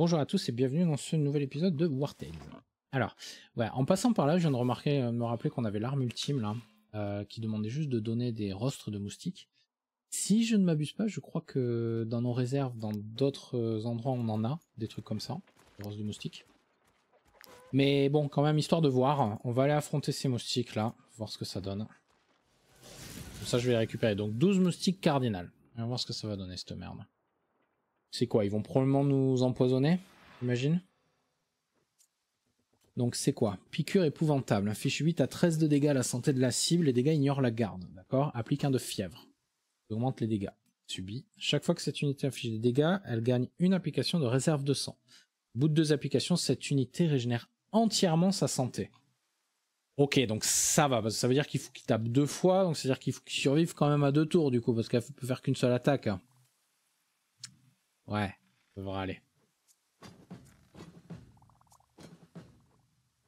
Bonjour à tous et bienvenue dans ce nouvel épisode de War Tales. Alors, ouais, en passant par là, je viens de remarquer, euh, me rappeler qu'on avait l'arme ultime là, euh, qui demandait juste de donner des rostres de moustiques. Si je ne m'abuse pas, je crois que dans nos réserves, dans d'autres euh, endroits, on en a des trucs comme ça, des rostres de moustiques. Mais bon, quand même, histoire de voir, on va aller affronter ces moustiques là, voir ce que ça donne. Comme ça, je vais les récupérer. Donc 12 moustiques cardinales. On va voir ce que ça va donner cette merde. C'est quoi Ils vont probablement nous empoisonner, j'imagine Donc c'est quoi? Piqûre épouvantable. Inflige 8 à 13 de dégâts à la santé de la cible. Les dégâts ignorent la garde. D'accord? Applique un de fièvre. Augmente les dégâts. Subis. Chaque fois que cette unité inflige des dégâts, elle gagne une application de réserve de sang. Bout de deux applications, cette unité régénère entièrement sa santé. Ok, donc ça va, parce que ça veut dire qu'il faut qu'il tape deux fois, donc c'est-à-dire qu'il faut qu'il survive quand même à deux tours du coup, parce qu'elle peut faire qu'une seule attaque. Ouais, ça devrait aller.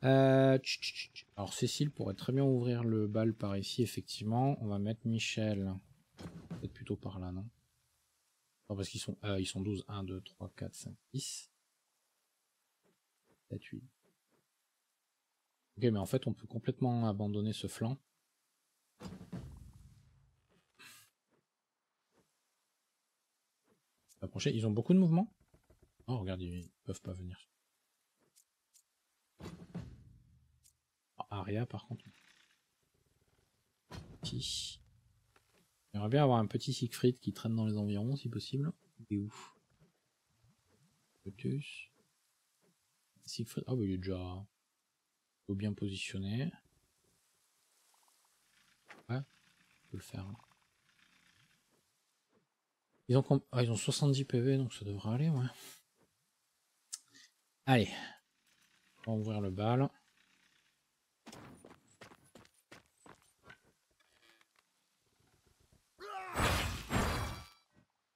Euh, Alors Cécile pourrait très bien ouvrir le bal par ici, effectivement. On va mettre Michel. Peut-être plutôt par là, non? Non, parce qu'ils sont, euh, ils sont 12. 1, 2, 3, 4, 5, 10. 7, 8. Ok, mais en fait, on peut complètement abandonner ce flanc. Ils ont beaucoup de mouvements Oh, regarde, ils peuvent pas venir. Oh, Aria, par contre. J'aimerais bien avoir un petit Siegfried qui traîne dans les environs, si possible. Il est où? Lotus. Siegfried. Ah, bah, il est déjà bien positionné. Ouais, on peut le faire. hein. Ils ont, ah, ils ont 70 PV, donc ça devrait aller, ouais. Allez. On va ouvrir le bal.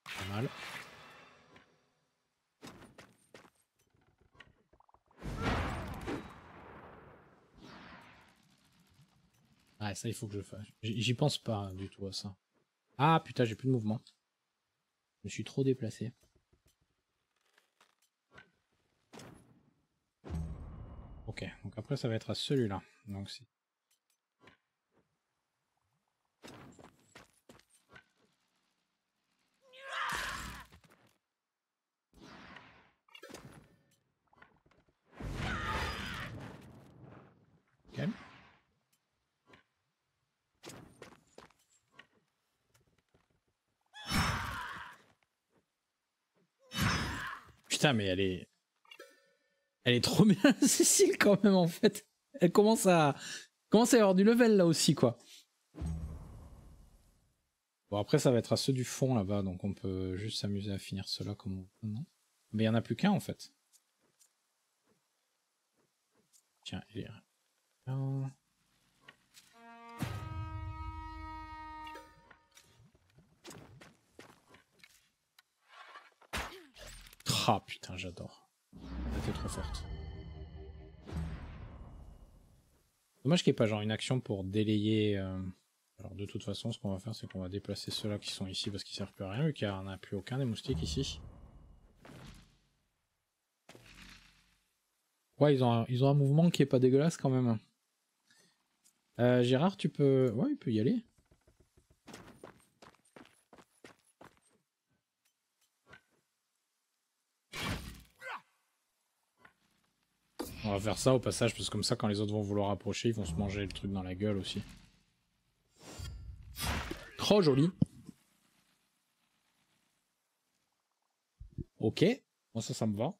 Pas mal. Ouais, ça, il faut que je fasse. J'y j'y pense pas hein, du tout à ça. Ah putain, j'ai plus de mouvement. Me suis trop déplacé. Ok, donc après ça va être à celui-là. Donc c'est. Ok. Putain, mais elle est. Elle est trop bien, Cécile, quand même, en fait. Elle commence à. commence à y avoir du level là aussi, quoi. Bon, après, ça va être à ceux du fond là-bas, donc on peut juste s'amuser à finir cela comme on veut, non? Mais il y en a plus qu'un en fait. Tiens, il est. Ah putain, j'adore. Elle était trop forte. Dommage qu'il n'y ait pas genre une action pour délayer. euh, Alors de toute façon, ce qu'on va faire, c'est qu'on va déplacer ceux-là qui sont ici parce qu'ils servent plus à rien, vu qu'il n'y en a plus aucun des moustiques ici. Ouais, ils ont un, ils ont un mouvement qui est pas dégueulasse quand même. Euh, Gérard, tu peux... Ouais, il peut y aller. On va faire ça au passage, parce que comme ça, quand les autres vont vouloir approcher, ils vont se manger le truc dans la gueule aussi. Trop joli. Ok, bon ça, ça me va.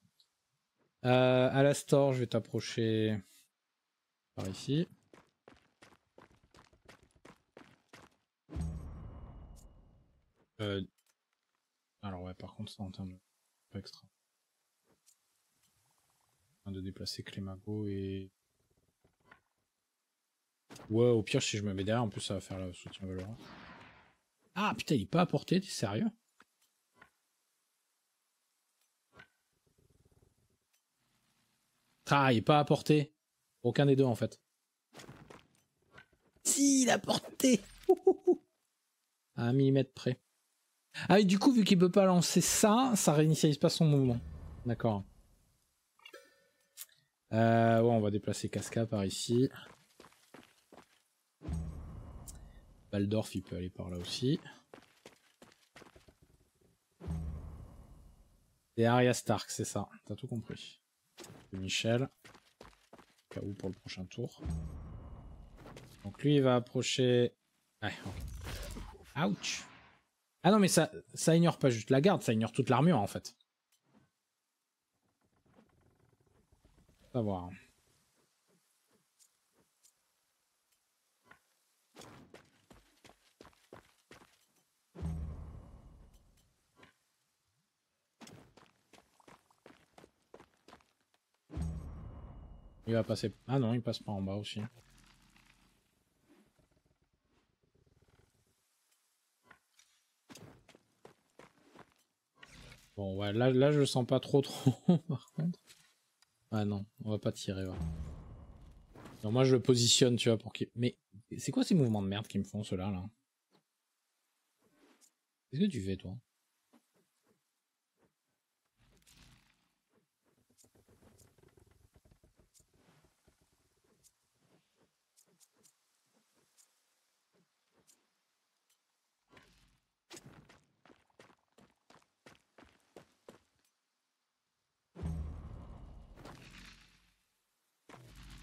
Euh, Alastor, je vais t'approcher par ici. Euh... Alors ouais, par contre, ça en termes pas extra. De déplacer Clémago et... Ouais, au pire, si je me mets derrière, en plus, ça va faire le soutien Valorant. Ah, putain, il est pas à portée, t'es sérieux? Ah, il est pas à portée. Aucun des deux, en fait. Si, il a porté À un millimètre près. Ah, et du coup, vu qu'il peut pas lancer ça, ça réinitialise pas son mouvement. D'accord. Euh, ouais, on va déplacer Casca par ici. Baldorf, il peut aller par là aussi. Et Arya Stark, c'est ça. T'as tout compris. Michel. Cas où pour le prochain tour. Donc lui, il va approcher... Ouch Ah non, mais ça, ça ignore pas juste la garde, ça ignore toute l'armure, en fait. Il va passer... Ah non, il passe pas en bas aussi. Bon, ouais, là, là je sens pas trop trop, par contre. Ah non, on va pas tirer, ouais. Moi je le positionne, tu vois, pour qu'il... Mais c'est quoi ces mouvements de merde qui me font, ceux-là, là, Qu'est-ce que tu fais, toi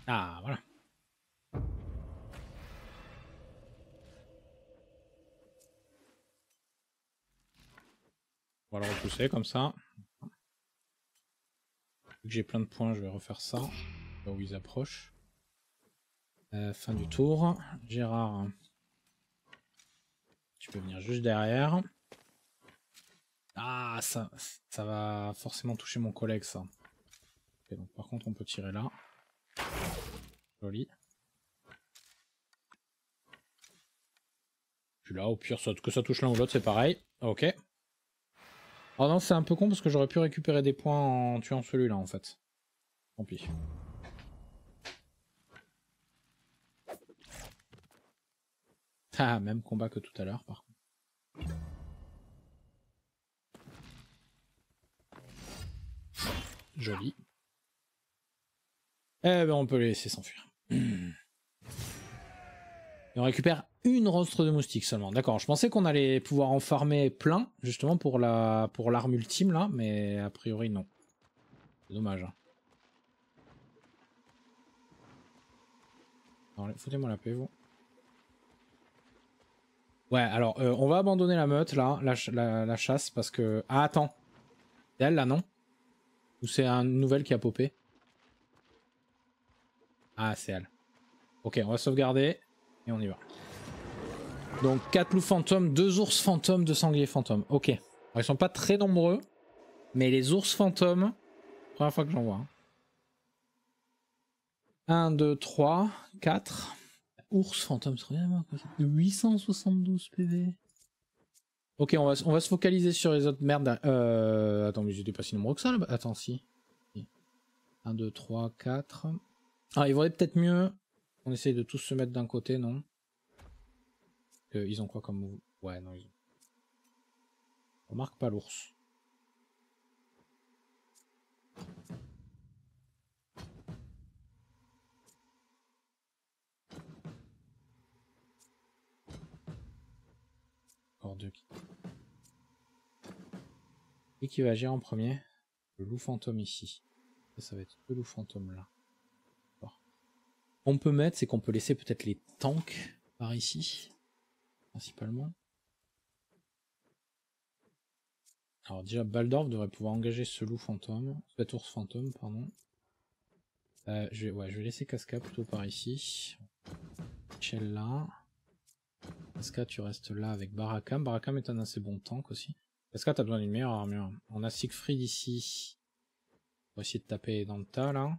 Ah, voilà. Comme ça. Vu que j'ai plein de points, je vais refaire ça. Là où ils approchent. Euh, fin du tour. Gérard, tu peux venir juste derrière. Ah, ça, va forcément toucher mon collègue, ça. par contre, on peut tirer là. Joli. Puis là, au pire, que ça touche l'un ou l'autre, c'est pareil. Ok. Oh non, c'est un peu con parce que j'aurais pu récupérer des points en tuant celui-là, en fait. Tant pis. Ah, même combat que tout à l'heure, par contre. Joli. Eh ben, on peut les laisser s'enfuir. Et on récupère une rostre de moustique seulement. D'accord, je pensais qu'on allait pouvoir en farmer plein, justement pour la pour l'arme ultime là, mais a priori non. Dommage. Hein. Foutez-moi la paix, vous. Ouais, alors, euh, on va abandonner la meute, là, la, chasse, parce que... Ah, attends. C'est elle, là, non? Ou c'est un nouvel qui a popé? Ah, c'est elle. Ok, on va sauvegarder et on y va. Donc 4 loups fantômes, 2 ours fantômes, 2 sangliers fantômes. Ok. Alors, ils sont pas très nombreux, mais les ours fantômes, première fois que j'en vois. 1, 2, 3, 4. Ours fantôme, c'est rien 872 PV. Ok, on va, on va se focaliser sur les autres merdes. Euh, attends, mais j'étais pas si nombreux que ça là -bas. Attends, si. 1, 2, 3, 4. Ah, il vaudrait peut-être mieux qu'on essaye de tous se mettre d'un côté, non? Ils ont quoi comme Ouais, non, ils ont... On remarque pas l'ours. Et qui? Va agir en premier? Le loup fantôme ici. Ça, ça va être le loup fantôme là. On peut mettre, c'est qu'on peut laisser peut-être les tanks par ici, principalement. Alors déjà, Baldorf devrait pouvoir engager ce loup fantôme, cet ours fantôme, pardon. Euh, je, vais, ouais, je vais laisser Casca plutôt par ici. Michel là. Casca, tu restes là avec Barakam. Barakam est un assez bon tank aussi. Casca, t'as besoin d'une meilleure armure. On a Siegfried ici. On va essayer de taper dans le tas là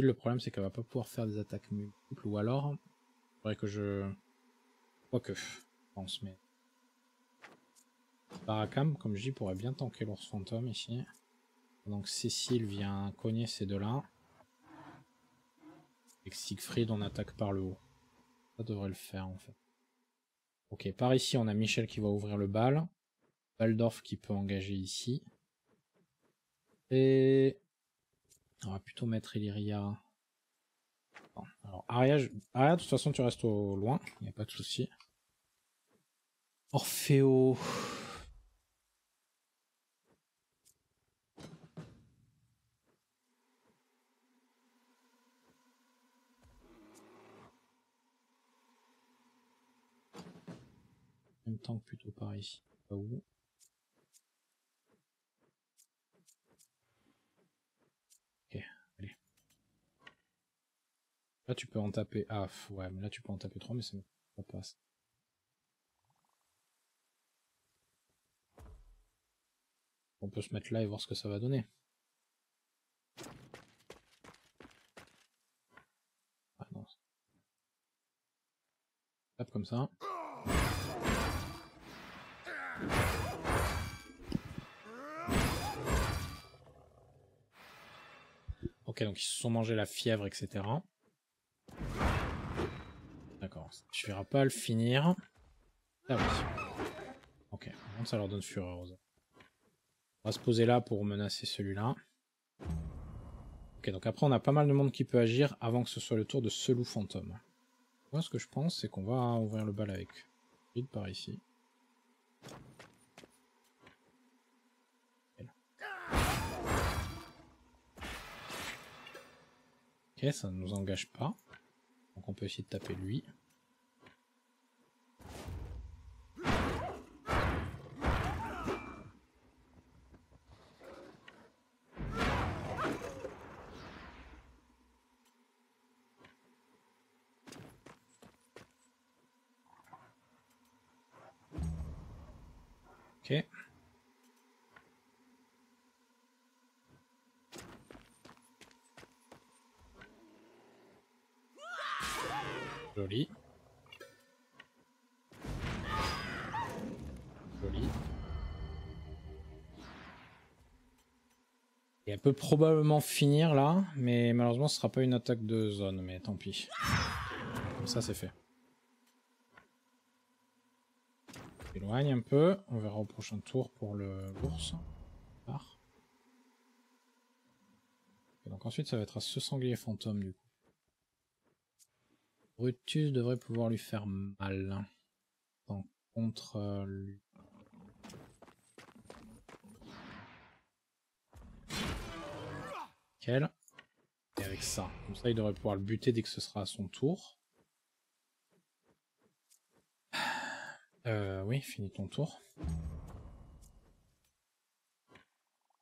le problème c'est qu'elle va pas pouvoir faire des attaques multiples ou alors il faudrait que je quoique je pense mais. Barakam comme je dis pourrait bien tanker l'ours fantôme ici. Donc Cécile vient cogner ces deux là et Siegfried on attaque par le haut. Ça devrait le faire en fait. Ok par ici on a Michel qui va ouvrir le bal. Baldorf qui peut engager ici. Et On va plutôt mettre Illyria. Alors, Aria, de toute façon, tu restes au loin, il n'y a pas de souci. Orfeo. même temps que plutôt par ici. Pas où. Ok, allez. Là tu peux en taper. Ah ouais, mais là tu peux en taper 3, mais ça passe. On peut se mettre là et voir ce que ça va donner. Ah non. Tape comme ça. Ok, donc ils se sont mangés la fièvre, etc. suffira pas le finir. Ah oui. Ok, ça leur donne fureur. On va se poser là pour menacer celui-là. Ok, donc après on a pas mal de monde qui peut agir avant que ce soit le tour de ce loup fantôme. Moi ce que je pense c'est qu'on va ouvrir le bal avec vide par ici. Ok, ça ne nous engage pas. Donc on peut essayer de taper lui. Ok. Joli. Joli. Et elle peut probablement finir là, mais malheureusement ce sera pas une attaque de zone, mais tant pis. Comme ça c'est fait. Éloigne un peu, on verra au prochain tour pour le bourse. donc ensuite ça va être à ce sanglier fantôme du coup. Brutus devrait pouvoir lui faire mal. contre euh, lui. Et avec ça. Comme ça, il devrait pouvoir le buter dès que ce sera à son tour. Euh, oui, finis ton tour.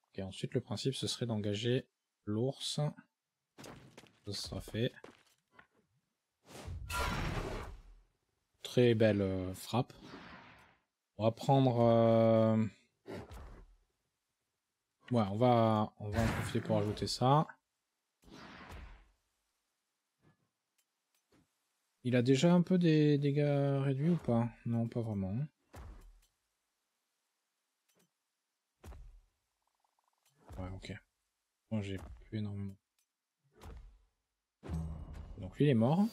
Ok, ensuite le principe ce serait d'engager l'ours. Ça sera fait. Très belle euh, frappe. On va prendre... Euh, ouais, on va, on va en profiter pour ajouter ça. Il a déjà un peu des dégâts réduits ou pas? Non, pas vraiment. Ouais, ok. Moi, j'ai plus énormément. Donc lui, il est mort.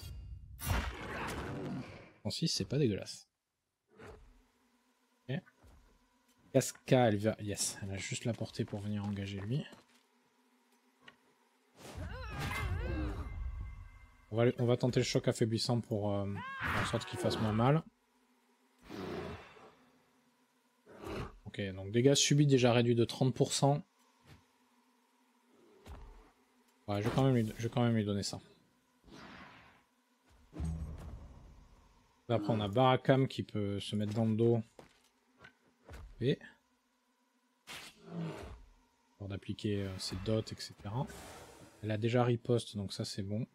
6, c'est pas dégueulasse. Elle. Yes, elle a juste la portée pour venir engager lui. On va, on va tenter le choc affaiblissant pour euh, en sorte qu'il fasse moins mal. Ok, donc dégâts subis déjà réduits de 30%. Ouais, je vais quand même je vais quand même lui donner ça. Après, on a Barakam qui peut se mettre dans le dos. D'appliquer euh, ses dots, etc. Elle a déjà riposte, donc ça c'est bon.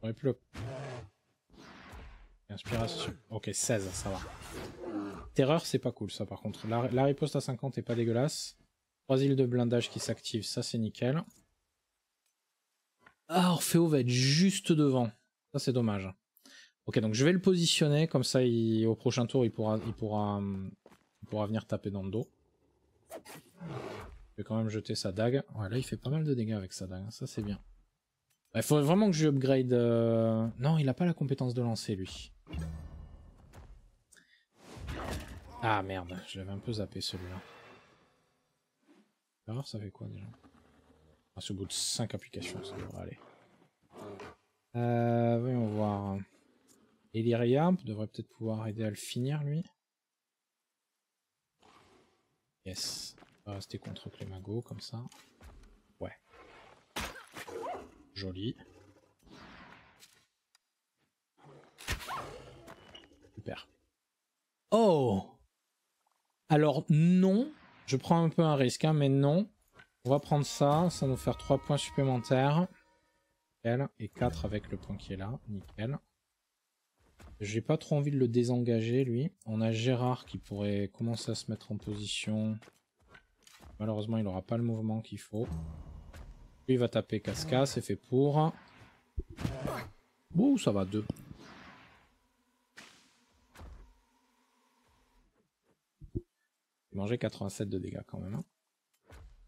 J'aurais pu le... Inspiration. Ok, 16, ça va. Terreur, c'est pas cool ça par contre. La, riposte à 50 est pas dégueulasse. Trois îles de blindage qui s'activent, ça c'est nickel. Ah, Orfeo va être juste devant. Ça c'est dommage. Ok, donc je vais le positionner, comme ça au prochain tour il pourra, il, pourra, il pourra venir taper dans le dos. Je vais quand même jeter sa dague. Ouais, là il fait pas mal de dégâts avec sa dague, ça c'est bien. Il faut vraiment que je upgrade... Euh, non, il a pas la compétence de lancer lui. Ah merde, j'avais un peu zappé celui-là. Alors ça fait quoi déjà? Ah, c'est au bout de 5 applications, ça devrait aller. Euh, voyons voir. Elyria devrait peut-être pouvoir aider à le finir, lui. Yes. On va rester contre Clémago, comme ça. Ouais. Joli. Super. Oh Alors, non. Je prends un peu un risque, hein, mais non. On va prendre ça. Ça nous faire 3 points supplémentaires. Et 4 avec le point qui est là. Nickel. J'ai pas trop envie de le désengager, lui. On a Gérard qui pourrait commencer à se mettre en position. Malheureusement, il aura pas le mouvement qu'il faut. Lui, il va taper Casca, c'est fait pour. Ouh, ça va, 2. Manger 87 de dégâts quand même. Hein.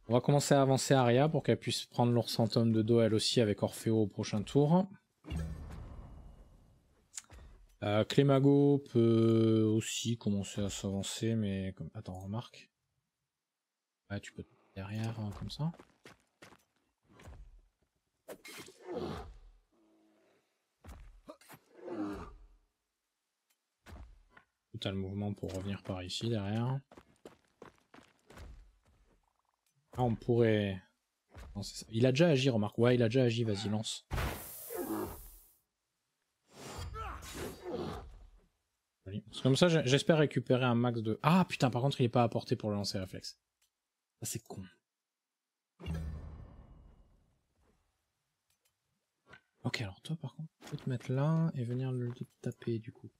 On va commencer à avancer Aria pour qu'elle puisse prendre l'ours fantôme de dos elle aussi avec Orfeo au prochain tour. Euh, Clémago peut aussi commencer à s'avancer, mais comme... Attends, remarque. Tu peux derrière, hein, comme ça. Tout le mouvement pour revenir par ici, derrière. Ah, on pourrait... Il a déjà agi, remarque. Ouais, il a déjà agi, vas-y, lance. Comme ça, j'espère récupérer un max de... Ah, putain, par contre, il est pas apporté pour le lancer réflexe. Ça, c'est con. Ok, alors toi, par contre, tu peux te mettre là et venir le taper, du coup.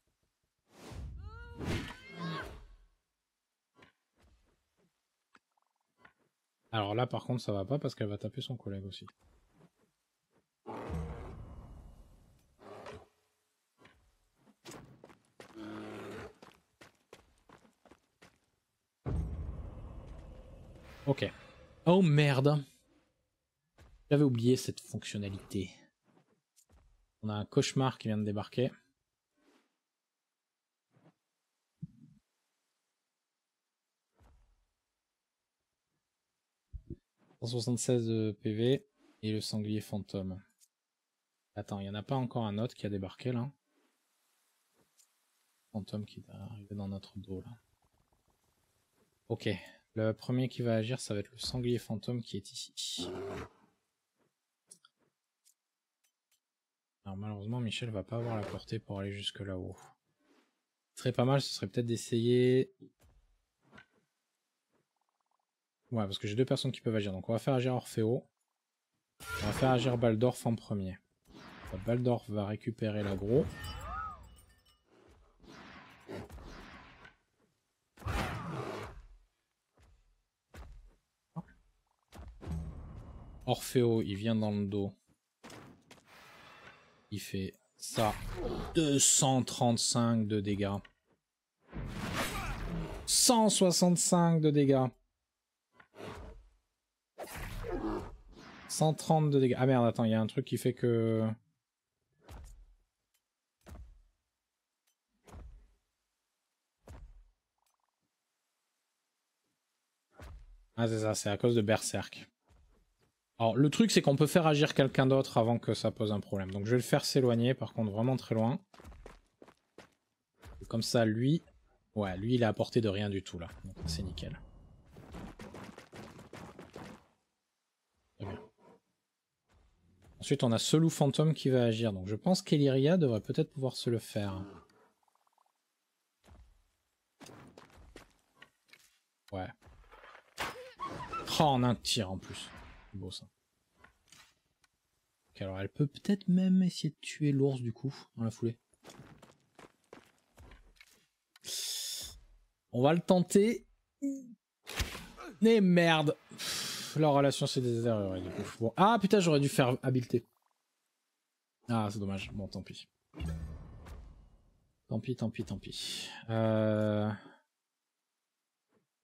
Alors là, par contre, ça va pas parce qu'elle va taper son collègue aussi. Ok. Oh merde. J'avais oublié cette fonctionnalité. On a un cauchemar qui vient de débarquer. 176 PV et le sanglier fantôme. Attends, il n'y en a pas encore un autre qui a débarqué là? Fantôme qui est arrivé dans notre dos là. Ok, le premier qui va agir ça va être le sanglier fantôme qui est ici. Alors malheureusement Michel va pas avoir la portée pour aller jusque là-haut. Serait pas mal, ce serait peut-être d'essayer Ouais, parce que j'ai deux personnes qui peuvent agir. Donc on va faire agir Orfeo. On va faire agir Baldorf en premier. Baldorf va récupérer l'agro. Orfeo, il vient dans le dos. Il fait ça. 235 de dégâts. 165 de dégâts. 130 de dégâts. Ah merde, attends, il y a un truc qui fait que... Ah c'est ça, c'est à cause de Berserk. Alors le truc c'est qu'on peut faire agir quelqu'un d'autre avant que ça pose un problème. Donc je vais le faire s'éloigner par contre vraiment très loin. comme ça lui... Ouais, lui il est à portée de rien du tout là. Donc c'est nickel. Ensuite, on a ce loup fantôme qui va agir. Donc je pense qu'Eliria devrait peut-être pouvoir se le faire. Ouais. Oh, en un tir en plus. Beau ça. Alors elle peut peut-être même essayer de tuer l'ours du coup, dans la foulée. On va le tenter. Mais merde la relation c'est des erreurs. Ah putain, j'aurais dû faire habileté. Ah, c'est dommage. Bon, tant pis. Tant pis, tant pis, tant pis. Euh...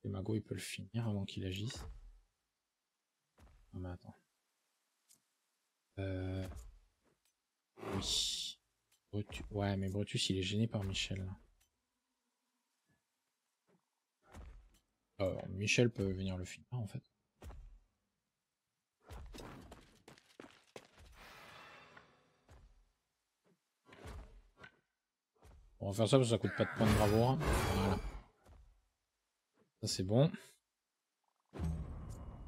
Mago, il peut le finir avant qu'il agisse. Non mais attends. Euh, oui. Ouais mais Brutus il est gêné par Michel. Euh, Michel peut venir le finir en fait. On va faire ça parce que ça coûte pas de points de bravoure. Voilà. Ça c'est bon.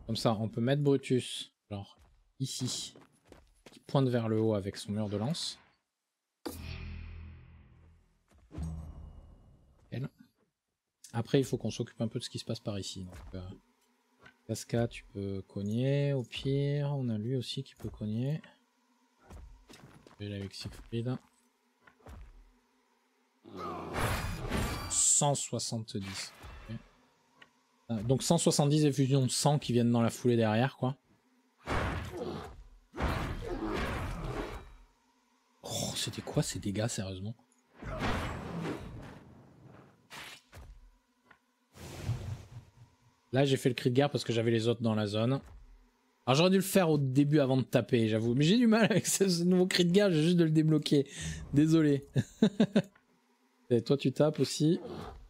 Comme ça, on peut mettre Brutus, genre ici, qui pointe vers le haut avec son mur de lance. Après, il faut qu'on s'occupe un peu de ce qui se passe par ici. Donc, euh, Casca, tu peux cogner. Au pire, on a lui aussi qui peut cogner. Je vais avec Siegfried. 170. Euh, donc 170 effusions de sang qui viennent dans la foulée derrière, quoi. Oh, c'était quoi ces dégâts, sérieusement? Là, j'ai fait le cri de guerre parce que j'avais les autres dans la zone. Alors j'aurais dû le faire au début avant de taper, j'avoue. Mais j'ai du mal avec ce, nouveau cri de guerre, j'ai juste de le débloquer. Désolé. Et toi, tu tapes aussi.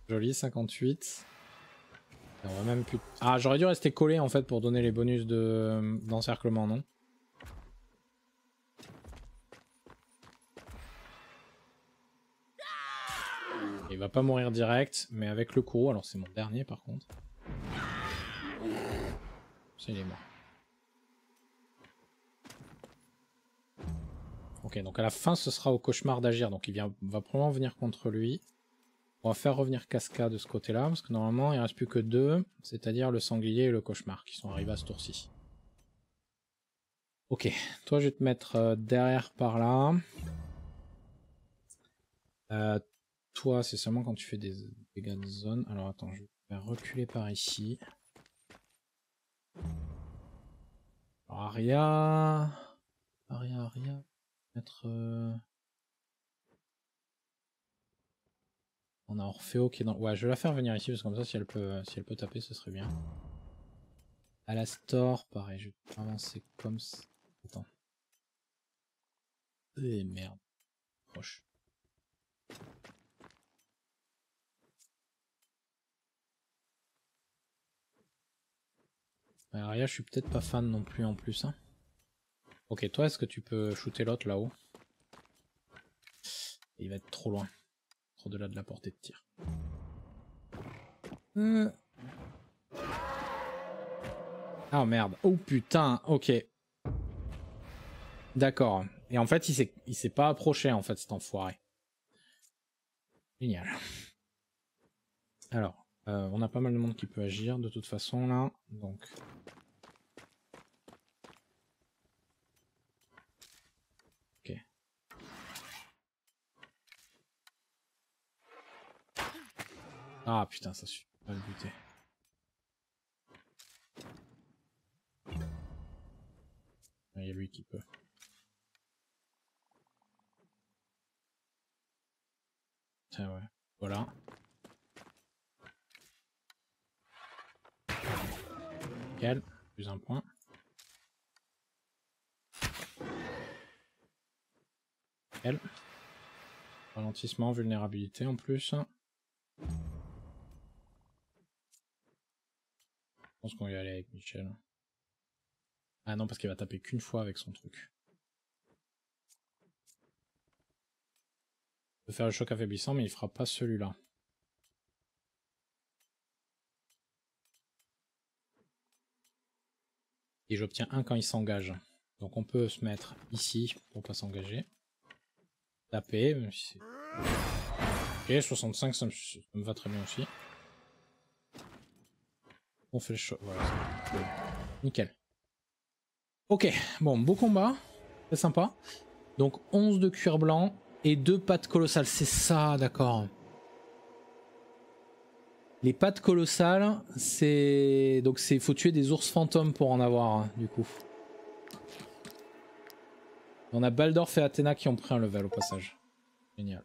Joli, 58. Ah, j'aurais dû rester collé en fait pour donner les bonus d'encerclement, non Il va pas mourir direct, mais avec le courroux, alors c'est mon dernier par contre. Ça, il est mort. Ok, donc à la fin, ce sera au cauchemar d'agir. Donc il vient, va probablement venir contre lui. On va faire revenir Casca de ce côté-là, parce que normalement, il reste plus que deux, c'est-à-dire le sanglier et le cauchemar, qui sont arrivés à ce tour-ci. Ok, toi, je vais te mettre euh, derrière par là. Euh, toi, c'est seulement quand tu fais des dégâts de zone. Alors attends, je vais reculer par ici. Aria. Aria, Aria. Mettre. On a Orfeo qui est dans. Ouais, je vais la faire venir ici parce que comme ça, si elle peut, si elle peut taper, ce serait bien. Alastor, pareil, je vais avancer comme ça. Attends. Eh merde. Proche. Aria, je suis peut-être pas fan non plus en plus. Hein. Ok, toi, est-ce que tu peux shooter l'autre là-haut? Il va être trop loin. Trop delà de la portée de tir. Euh. Ah merde. Oh putain, ok. D'accord. Et en fait, il s'est pas approché en fait cet enfoiré. Génial. Alors, euh, on a pas mal de monde qui peut agir de toute façon là. Donc Ah putain, ça suffit pas le buter. Il y a lui qui peut. Tiens, ouais. Voilà. Nickel. Plus un point. Nickel. Ralentissement, vulnérabilité en plus. Pense qu'on va y aller avec Michel. Ah non, parce qu'il va taper qu'une fois avec son truc. Peut faire le choc affaiblissant, mais il fera pas celui-là. Et j'obtiens un quand il s'engage. Donc on peut se mettre ici pour pas s'engager. Taper, même si. Ok, 65, ça me va très bien aussi. On fait le choix. Voilà, Nickel. Ok, bon, beau combat. C'est sympa. Donc 11 de cuir blanc et deux pattes colossales. C'est ça, d'accord. Les pattes colossales, c'est... Donc c'est faut tuer des ours fantômes pour en avoir, hein, du coup. On a Baldorf et Athéna qui ont pris un level au passage. Génial.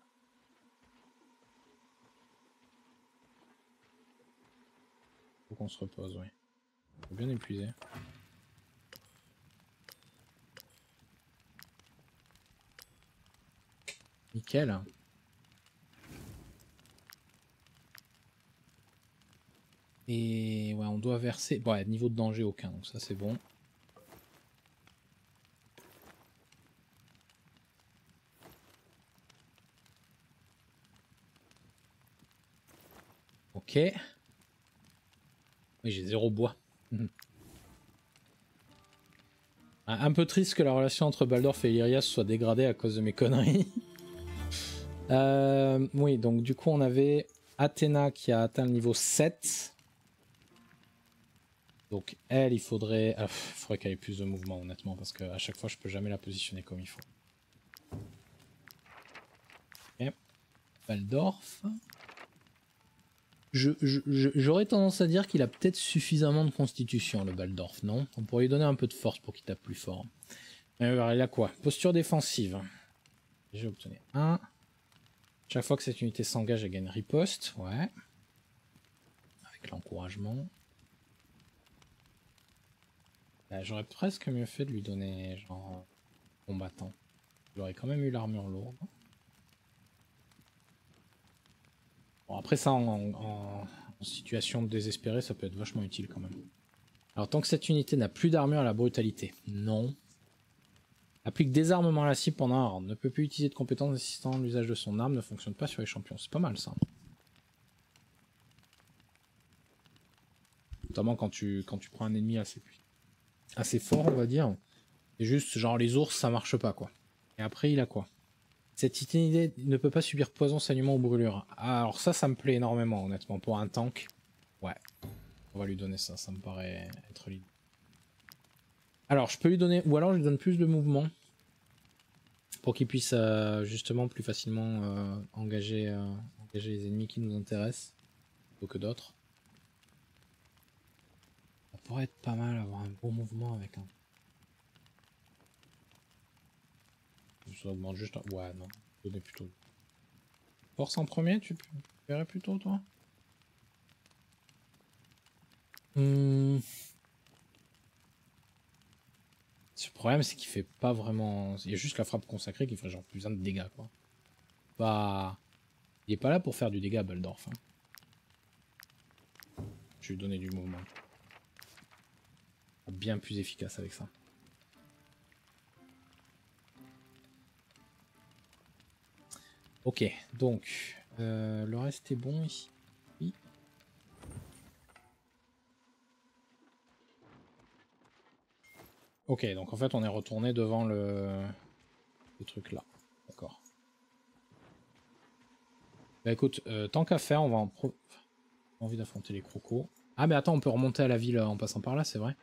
Qu'on se repose, oui. Faut bien épuisé. Nickel. Et ouais, on doit verser... Bon, niveau de danger aucun, donc ça c'est bon. Ok. Oui, j'ai zéro bois. Mhm. Un peu triste que la relation entre Baldorf et Illyria soit dégradée à cause de mes conneries. Euh, oui, donc du coup on avait Athéna qui a atteint le niveau 7. Donc elle, il faudrait... Ah, faudrait qu'elle ait plus de mouvement honnêtement, parce qu'à chaque fois je peux jamais la positionner comme il faut. Ok. Baldorf. J'aurais tendance à dire qu'il a peut-être suffisamment de constitution, le Baldorf, non? On pourrait lui donner un peu de force pour qu'il tape plus fort. Alors, il a quoi? Posture défensive. J'ai obtenu 1. Chaque fois que cette unité s'engage, elle gagne riposte. Ouais. Avec l'encouragement. Bah, j'aurais presque mieux fait de lui donner, genre, combattant. J'aurais quand même eu l'armure lourde. Bon, après ça, en, situation désespérée, ça peut être vachement utile quand même. Alors, tant que cette unité n'a plus d'armure à la brutalité, non. Applique désarmement à la cible pendant un round. Ne peut plus utiliser de compétences assistant l'usage de son arme, ne fonctionne pas sur les champions. C'est pas mal ça. Notamment quand tu, quand tu prends un ennemi assez, assez fort, on va dire. C'est juste genre les ours, ça marche pas quoi. Et après, il a quoi? Cette idée ne peut pas subir poison, saignement ou brûlure. alors ça, ça me plaît énormément, honnêtement. Pour un tank, ouais. On va lui donner ça, ça me paraît être l'idée. Alors, je peux lui donner... Ou alors, je lui donne plus de mouvement. Pour qu'il puisse, euh, justement, plus facilement euh, engager, euh, engager les ennemis qui nous intéressent. Plutôt que d'autres. Ça pourrait être pas mal, avoir un bon mouvement avec un Ça augmente juste un... Ouais, non. Donnez plutôt. Force en premier, tu verrais plutôt, toi? Hmm. Ce problème, c'est qu'il fait pas vraiment... Il y a juste la frappe consacrée qui ferait genre plus un de dégâts, quoi. Pas... Il est pas là pour faire du dégât, Baldorf. Hein. Je vais lui donner du mouvement. Bien plus efficace avec ça. Ok, donc euh, le reste est bon ici. Ok, donc en fait on est retourné devant le, truc là. D'accord. Bah écoute, euh, tant qu'à faire, on va en pro... envie d'affronter les crocos. Ah mais attends, on peut remonter à la ville en passant par là, c'est vrai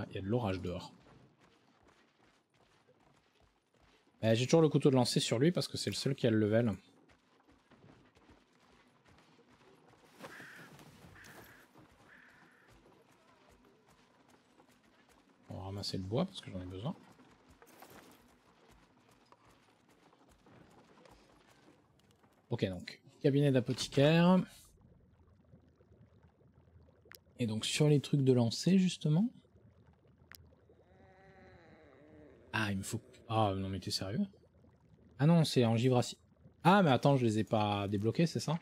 Ah, il y a de l'orage dehors. Bah, j'ai toujours le couteau de lancer sur lui parce que c'est le seul qui a le level. On va ramasser le bois parce que j'en ai besoin. Ok donc, cabinet d'apothicaire. Et donc sur les trucs de lancer justement. Ah, il me faut... Ah, non mais t'es sérieux? Ah non, c'est en givrassi. Ah, mais attends, je les ai pas débloqués, c'est ça?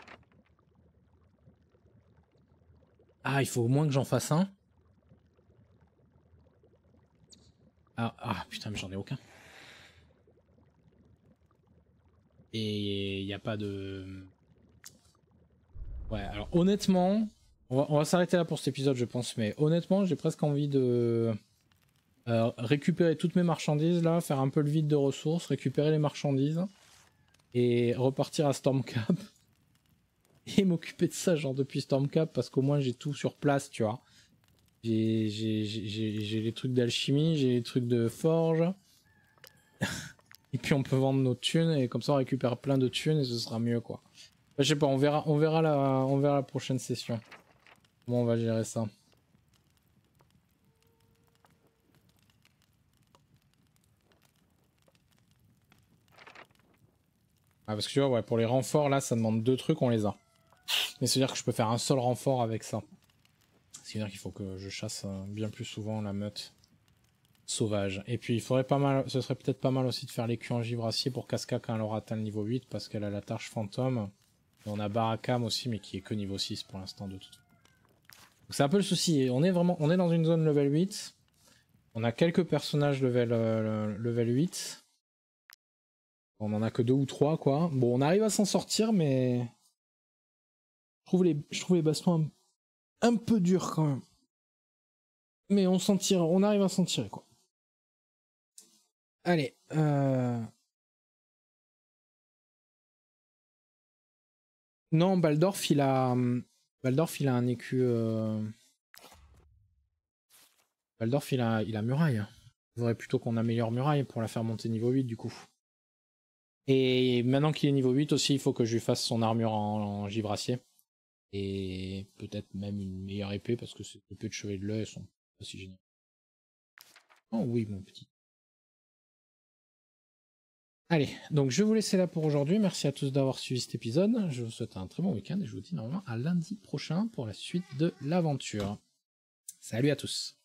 Ah, il faut au moins que j'en fasse un. Ah, ah putain, mais j'en ai aucun. Et il n'y a pas de... Ouais, alors honnêtement, on va, on va s'arrêter là pour cet épisode, je pense, mais honnêtement, j'ai presque envie de... Récupérer toutes mes marchandises là, faire un peu le vide de ressources, récupérer les marchandises et repartir à Stormcap et m'occuper de ça genre depuis Stormcap parce qu'au moins j'ai tout sur place, tu vois. J'ai les trucs d'alchimie, j'ai les trucs de forge. et puis on peut vendre nos thunes et comme ça on récupère plein de thunes et ce sera mieux quoi. je sais pas, on verra, on verra la, on verra la prochaine session. Comment on va gérer ça. Ah, parce que tu vois, ouais, pour les renforts, là, ça demande deux trucs, on les a. Mais c'est-à-dire que je peux faire un seul renfort avec ça. C'est-à-dire qu'il faut que je chasse euh, bien plus souvent la meute sauvage. Et puis, il faudrait pas mal, ce serait peut-être pas mal aussi de faire les en pour Casca quand elle aura atteint le niveau 8, parce qu'elle a la tâche fantôme. Et on a Barakam aussi, mais qui est que niveau 6 pour l'instant de tout. Donc c'est un peu le souci. On est vraiment, on est dans une zone level 8. On a quelques personnages level, euh, level 8. On en a que deux ou trois, quoi. Bon, on arrive à s'en sortir, mais. Je trouve les, je trouve bastons un, peu durs quand même. Mais on s'en tire, on arrive à s'en tirer, quoi. Allez. Euh... Non, Baldorf, il a. Baldorf, il a un écu. Euh... Baldorf, il a, il a muraille. Il faudrait plutôt qu'on améliore muraille pour la faire monter niveau 8 du coup. Et maintenant qu'il est niveau 8 aussi, il faut que je lui fasse son armure en, gibracier. Et peut-être même une meilleure épée parce que ces épées de chevalier de l'œil sont pas si géniales. Oh oui, mon petit. Allez, donc je vais vous laisser là pour aujourd'hui. Merci à tous d'avoir suivi cet épisode. Je vous souhaite un très bon week-end et je vous dis normalement à lundi prochain pour la suite de l'aventure. Salut à tous